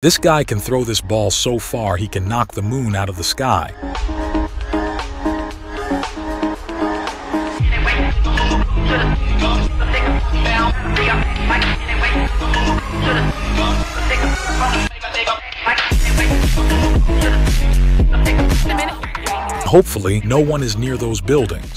This guy can throw this ball so far he can knock the moon out of the sky. Hopefully, no one is near those buildings.